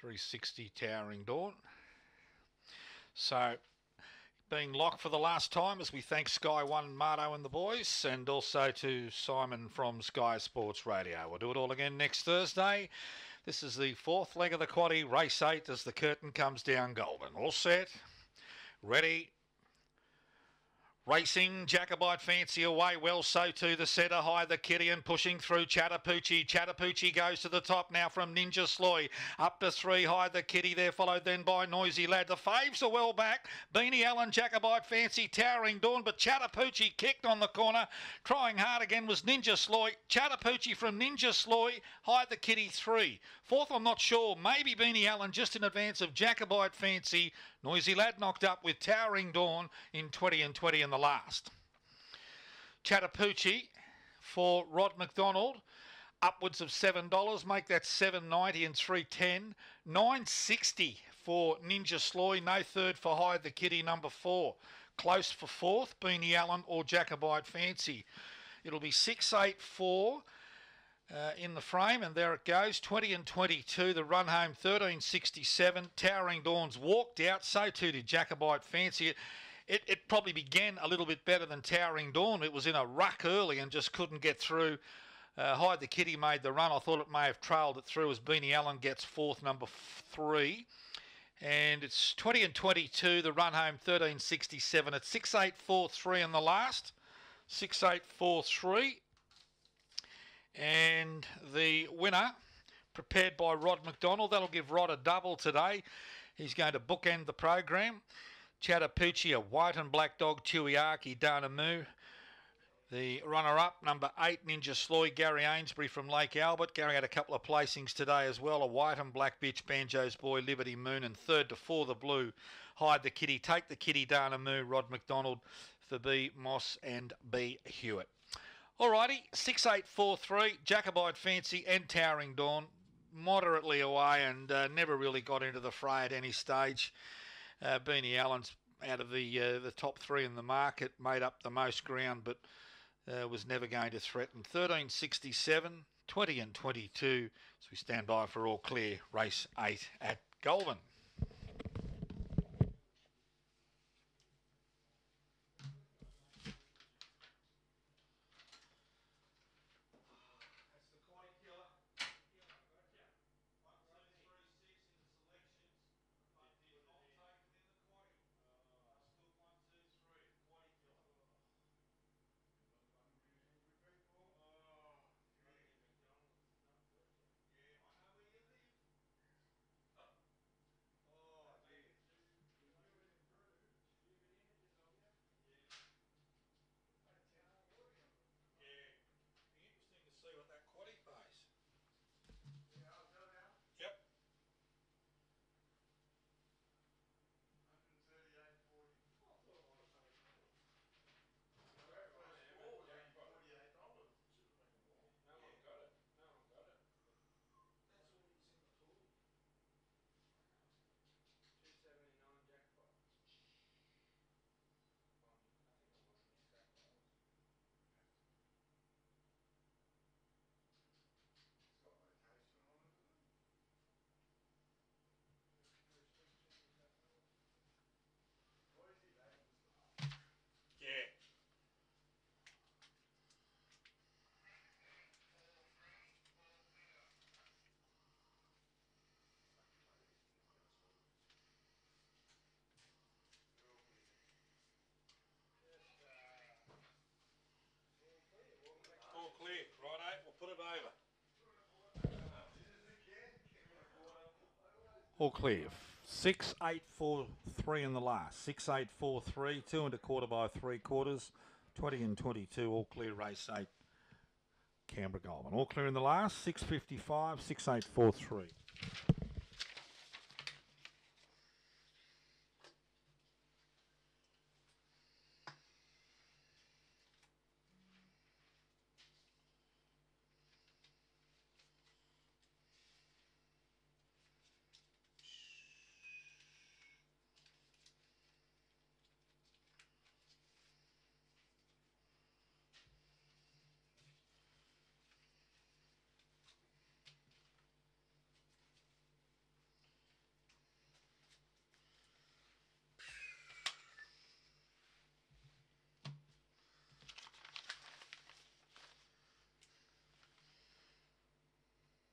360 Towering Dawn. So, being locked for the last time as we thank Sky One, Marto and the boys, and also to Simon from Sky Sports Radio. We'll do it all again next Thursday. This is the fourth leg of the quaddy, race eight, as the curtain comes down Goulburn. All set, ready, Racing Jacobite Fancy away well, so too the setter high, the Kitty and pushing through Chattapoochie. Chattapoochie goes to the top now from Ninja Sloy. Up to three high, the Kitty there, followed then by Noisy Lad. The faves are well back. Beanie Allen, Jacobite Fancy, Towering Dawn, but Chattapoochie kicked on the corner. Trying hard again was Ninja Sloy. Chattapoochie from Ninja Sloy, high the Kitty three. Fourth, I'm not sure. Maybe Beanie Allen just in advance of Jacobite Fancy. Noisy Lad knocked up with Towering Dawn in 20 and 20 in the last. Chattapoochie for Rod McDonald. Upwards of seven dollars, make that seven ninety and three ten. Nine sixty for Ninja Sloy. No third for High the Kitty number four. Close for fourth, Beanie Allen or Jacobite Fancy. It'll be six eight four uh, in the frame, and there it goes 20 and 22. The run home 1367. Towering Dawns walked out, so too did Jacobite Fancy. It, it, it probably began a little bit better than Towering Dawn. It was in a ruck early and just couldn't get through. Uh, Hyde the Kitty made the run. I thought it may have trailed it through as Beanie Allen gets fourth, number three. And it's 20 and 22. The run home 1367. It's 6843 in the last. 6843. And the winner, prepared by Rod McDonald, that'll give Rod a double today. He's going to bookend the program. Chattapoochie, a white and black dog, Tuiaki, Dana Moo. The runner-up, number eight, Ninja Sloy, Gary Ainsbury from Lake Albert. Gary had a couple of placings today as well. A white and black bitch, Banjo's Boy, Liberty Moon, and third to four, the blue, Hide the Kitty, Take the Kitty, Dana Moo, Rod McDonald for B. Moss and B. Hewitt. Alrighty, 6843, Jacobite Fancy and Towering Dawn, moderately away and uh, never really got into the fray at any stage. Uh, Beanie Allen's out of the uh, the top three in the market, made up the most ground, but uh, was never going to threaten. 1367, 20 and 22. So we stand by for all clear, race eight at Goulburn. All clear. Six, eight, four, three in the last. Six, eight, four, three. Two and a quarter by three quarters. 20 and 22. All clear race eight. Canberra Goulburn. All clear in the last. 655, 6843.